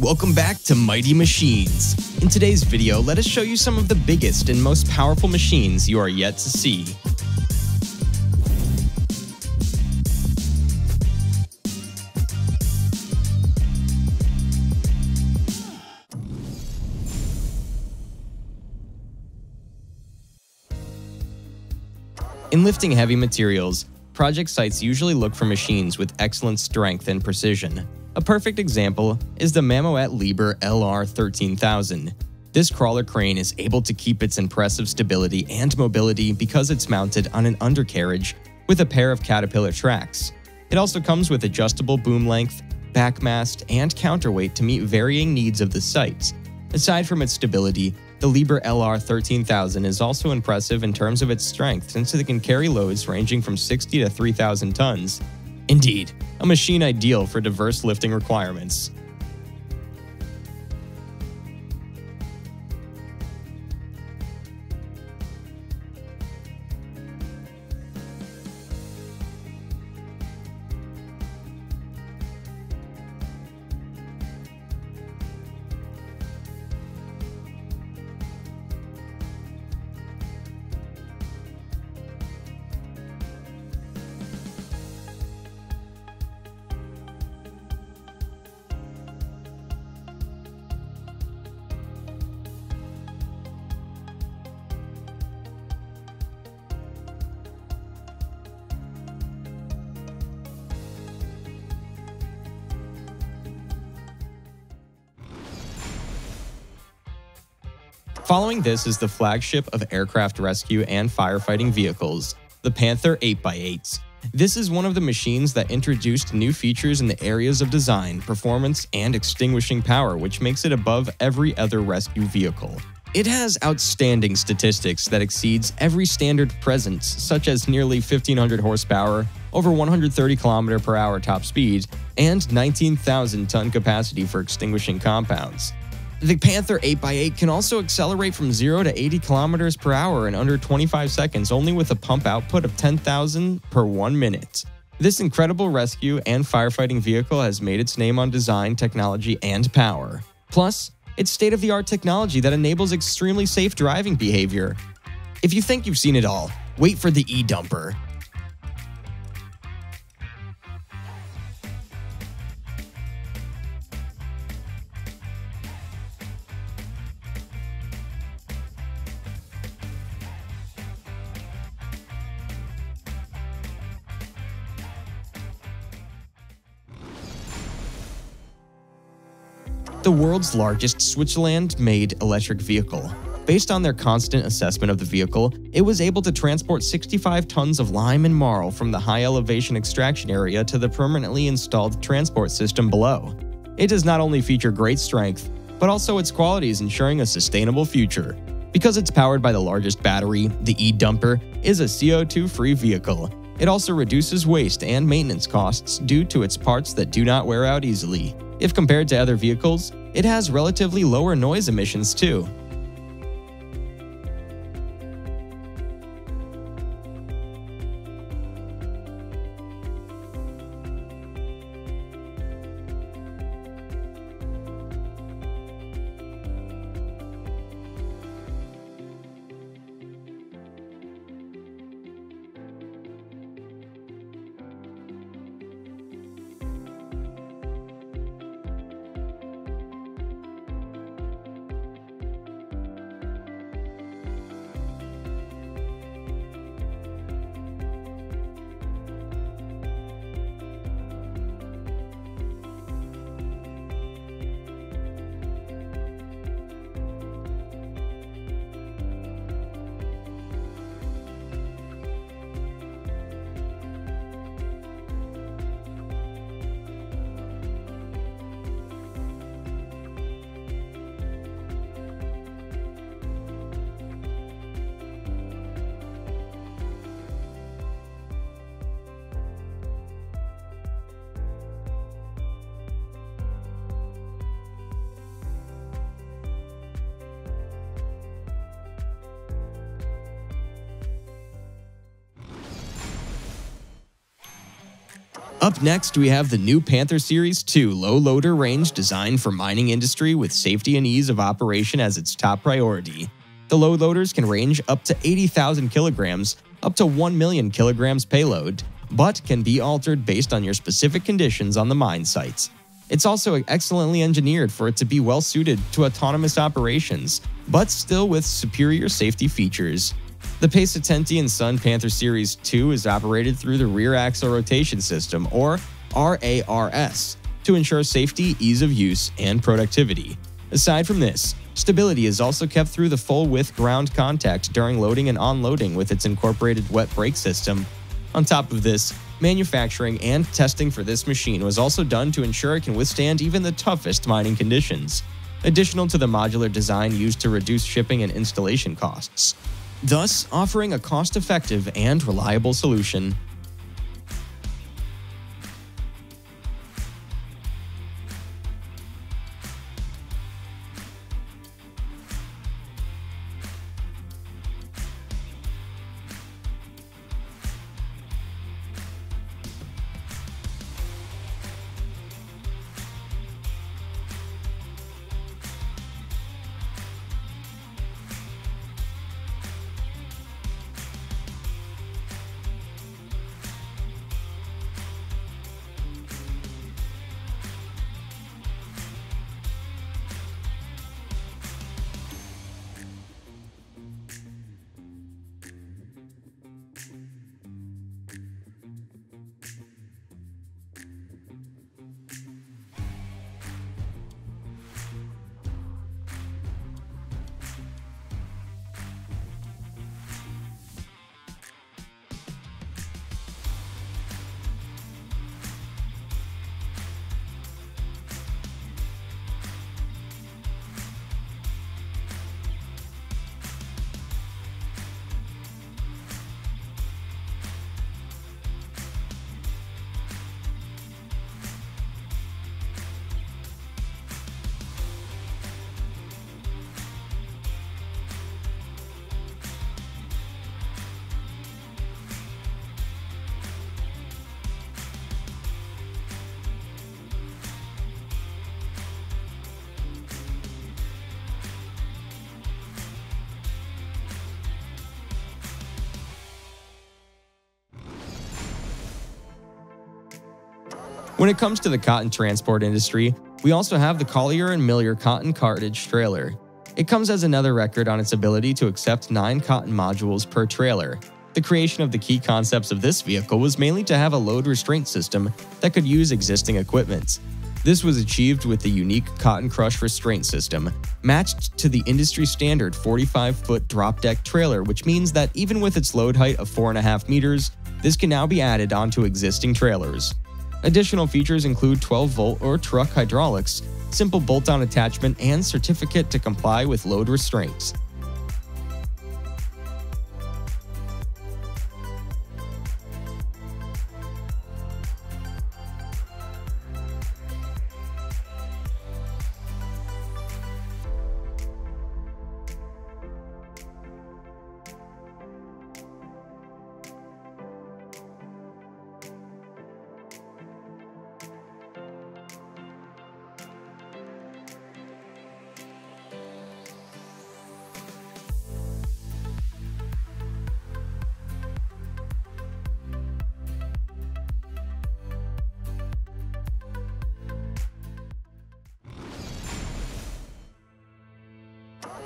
Welcome back to Mighty Machines. In today's video, let us show you some of the biggest and most powerful machines you are yet to see. In lifting heavy materials, project sites usually look for machines with excellent strength and precision. A perfect example is the Mammoet Liebherr LR 13000. This crawler crane is able to keep its impressive stability and mobility because it's mounted on an undercarriage with a pair of Caterpillar tracks. It also comes with adjustable boom length, backmast, and counterweight to meet varying needs of the site. Aside from its stability, the Liebherr LR 13000 is also impressive in terms of its strength since it can carry loads ranging from 60 to 3,000 tons. Indeed, a machine ideal for diverse lifting requirements. Following this is the flagship of aircraft rescue and firefighting vehicles, the Panther 8x8s. This is one of the machines that introduced new features in the areas of design, performance, and extinguishing power, which makes it above every other rescue vehicle. It has outstanding statistics that exceeds every standard present, such as nearly 1500 horsepower, over 130 km per hour top speed, and 19,000 ton capacity for extinguishing compounds. The Panther 8x8 can also accelerate from 0 to 80 kilometers per hour in under 25 seconds only with a pump output of 10,000 per 1 minute. This incredible rescue and firefighting vehicle has made its name on design, technology, and power. Plus, it's state-of-the-art technology that enables extremely safe driving behavior. If you think you've seen it all, wait for the e-dumper. The world's largest Switzerland-made electric vehicle. Based on their constant assessment of the vehicle, it was able to transport 65 tons of lime and marl from the high elevation extraction area to the permanently installed transport system below. It does not only feature great strength, but also its qualities ensuring a sustainable future. Because it's powered by the largest battery, the e-dumper is a CO2-free vehicle. It also reduces waste and maintenance costs due to its parts that do not wear out easily. If compared to other vehicles, it has relatively lower noise emissions too. Up next, we have the new Panther Series 2 low loader range designed for mining industry with safety and ease of operation as its top priority. The low loaders can range up to 80,000 kilograms, up to 1 million kilograms payload, but can be altered based on your specific conditions on the mine sites. It's also excellently engineered for it to be well suited to autonomous operations, but still with superior safety features. The Piacentini and Son Panther Series 2 is operated through the Rear Axle Rotation System, or RARS, to ensure safety, ease of use, and productivity. Aside from this, stability is also kept through the full width ground contact during loading and unloading with its incorporated wet brake system. On top of this, manufacturing and testing for this machine was also done to ensure it can withstand even the toughest mining conditions, additional to the modular design used to reduce shipping and installation costs thus offering a cost-effective and reliable solution. When it comes to the cotton transport industry, we also have the Collier and Miller cotton cartage trailer. It comes as another record on its ability to accept 9 cotton modules per trailer. The creation of the key concepts of this vehicle was mainly to have a load restraint system that could use existing equipment. This was achieved with the unique cotton crush restraint system, matched to the industry standard 45 foot drop deck trailer, which means that even with its load height of 4.5 meters, this can now be added onto existing trailers. Additional features include 12 volt or truck hydraulics, simple bolt on attachment, and certificate to comply with load restraints.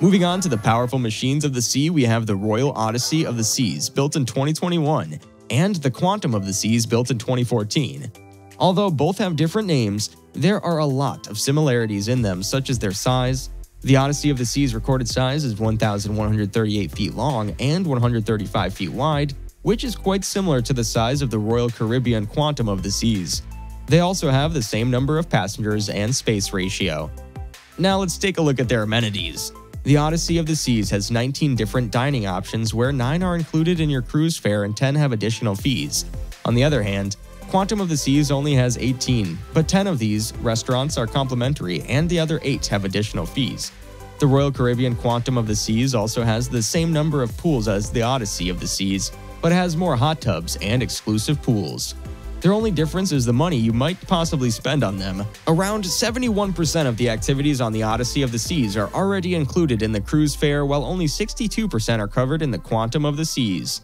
Moving on to the powerful machines of the sea, we have the Royal Odyssey of the Seas, built in 2021, and the Quantum of the Seas, built in 2014. Although both have different names, there are a lot of similarities in them, such as their size. The Odyssey of the Seas recorded size is 1,138 feet long and 135 feet wide, which is quite similar to the size of the Royal Caribbean Quantum of the Seas. They also have the same number of passengers and space ratio. Now let's take a look at their amenities. The Odyssey of the Seas has 19 different dining options where 9 are included in your cruise fare and 10 have additional fees. On the other hand, Quantum of the Seas only has 18, but 10 of these restaurants are complimentary and the other 8 have additional fees. The Royal Caribbean Quantum of the Seas also has the same number of pools as the Odyssey of the Seas, but has more hot tubs and exclusive pools. Their only difference is the money you might possibly spend on them. Around 71% of the activities on the Odyssey of the Seas are already included in the cruise fare, while only 62% are covered in the Quantum of the Seas.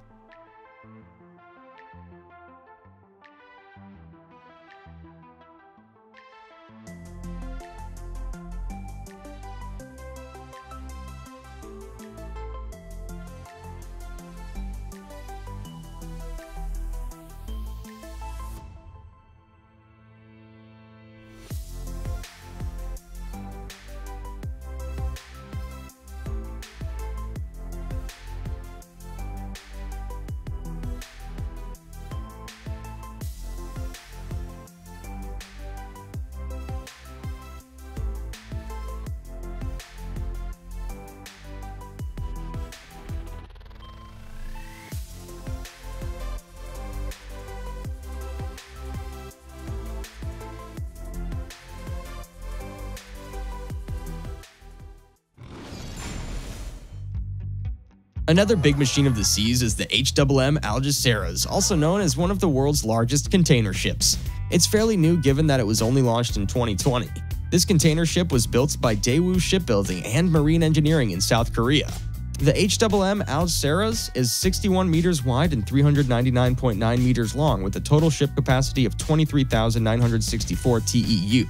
Another big machine of the seas is the HMM Algeciras, also known as one of the world's largest container ships. It's fairly new given that it was only launched in 2020. This container ship was built by Daewoo Shipbuilding and Marine Engineering in South Korea. The HMM Algeciras is 61 meters wide and 399.9 meters long with a total ship capacity of 23,964 TEU.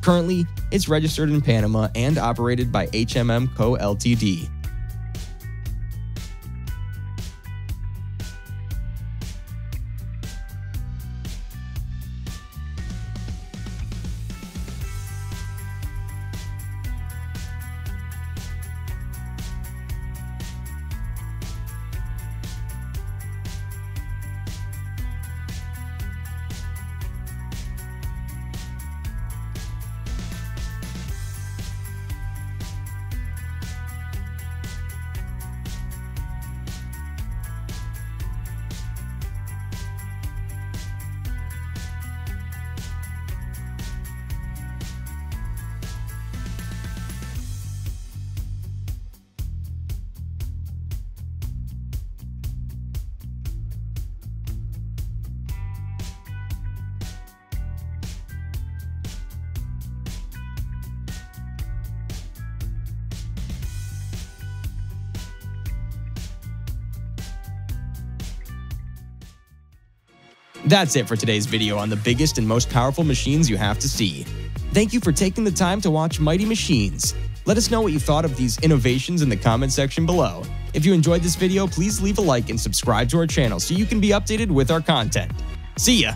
Currently, it's registered in Panama and operated by HMM Co. Ltd. That's it for today's video on the biggest and most powerful machines you have to see. Thank you for taking the time to watch Mighty Machines. Let us know what you thought of these innovations in the comment section below. If you enjoyed this video, please leave a like and subscribe to our channel so you can be updated with our content. See ya!